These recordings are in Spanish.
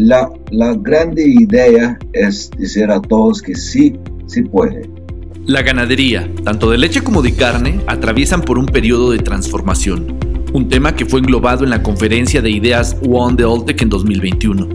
la, la idea es decir a todos que sí, sí puede. La ganadería, tanto de leche como de carne, atraviesan por un periodo de transformación, un tema que fue englobado en la conferencia de ideas One de Oltec en 2021.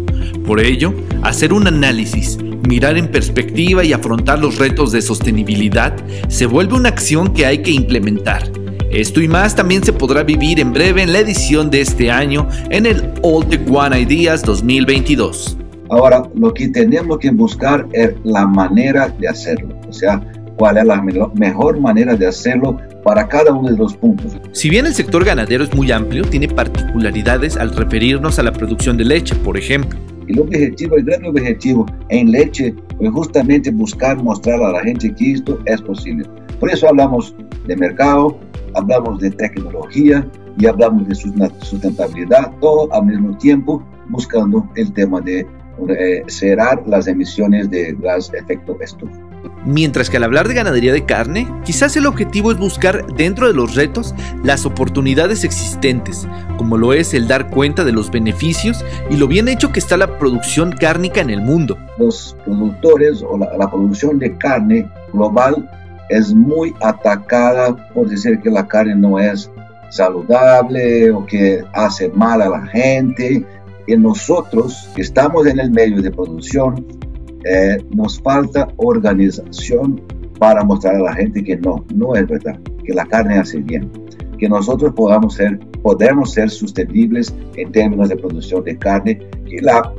Por ello, hacer un análisis, mirar en perspectiva y afrontar los retos de sostenibilidad se vuelve una acción que hay que implementar. Esto y más también se podrá vivir en breve en la edición de este año en el Oltec One Ideas 2022. Ahora, lo que tenemos que buscar es la manera de hacerlo, o sea, cuál es la mejor manera de hacerlo para cada uno de los puntos. Si bien el sector ganadero es muy amplio, tiene particularidades al referirnos a la producción de leche, por ejemplo. El objetivo, el gran objetivo en leche es justamente buscar mostrar a la gente que esto es posible. Por eso hablamos de mercado, hablamos de tecnología y hablamos de sustentabilidad, todo al mismo tiempo buscando el tema de eh, cerrar las emisiones de gas efecto estufa. Mientras que al hablar de ganadería de carne, quizás el objetivo es buscar dentro de los retos las oportunidades existentes, como lo es el dar cuenta de los beneficios y lo bien hecho que está la producción cárnica en el mundo. Los productores o la, la producción de carne global es muy atacada por decir que la carne no es saludable o que hace mal a la gente. Y nosotros que estamos en el medio de producción, eh, nos falta organización para mostrar a la gente que no, no es verdad, que la carne hace bien, que nosotros podamos ser, podemos ser sostenibles en términos de producción de carne, que la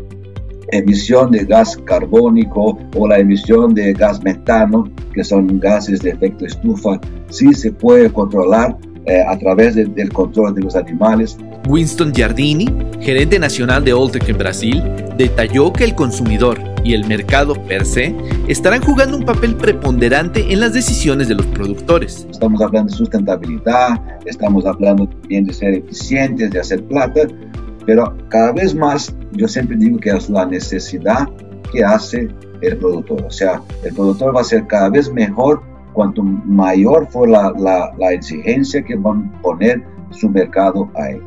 emisión de gas carbónico o la emisión de gas metano, que son gases de efecto estufa, sí se puede controlar eh, a través del control de los animales. Winston Giardini, gerente nacional de Oltec en Brasil, detalló que el consumidor y el mercado per se estarán jugando un papel preponderante en las decisiones de los productores. Estamos hablando de sustentabilidad, estamos hablando también de ser eficientes, de hacer plata, pero cada vez más yo siempre digo que es la necesidad que hace el productor. O sea, el productor va a ser cada vez mejor cuanto mayor fue la, la, exigencia que van a poner su mercado a él.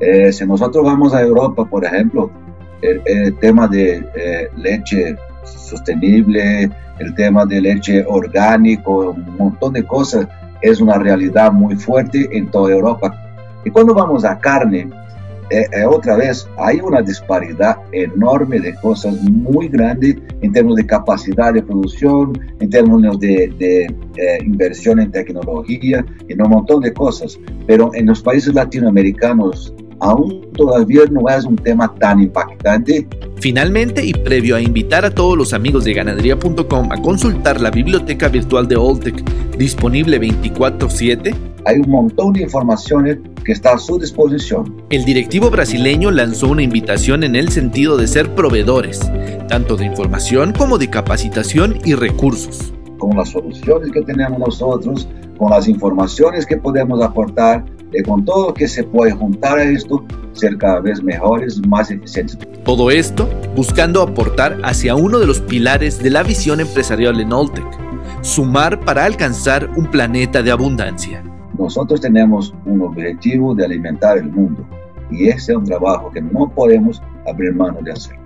Eh, si nosotros vamos a Europa, por ejemplo, el, tema de eh, leche sostenible, el tema de leche orgánico, un montón de cosas, es una realidad muy fuerte en toda Europa. Y cuando vamos a carne, eh, eh, otra vez, hay una disparidad enorme de cosas muy grandes en términos de capacidad de producción, en términos de, eh, inversión en tecnología, en un montón de cosas. Pero en los países latinoamericanos aún todavía no es un tema tan impactante. Finalmente, y previo a invitar a todos los amigos de ganadería.com a consultar la biblioteca virtual de Oltec, disponible 24/7, hay un montón de informaciones que está a su disposición. El directivo brasileño lanzó una invitación en el sentido de ser proveedores, tanto de información como de capacitación y recursos. Con las soluciones que tenemos nosotros, con las informaciones que podemos aportar, y con todo lo que se puede juntar a esto, ser cada vez mejores, más eficientes. Todo esto buscando aportar hacia uno de los pilares de la visión empresarial en Oltec, sumar para alcanzar un planeta de abundancia. Nosotros tenemos un objetivo de alimentar el mundo y ese es un trabajo que no podemos abrir mano de hacer.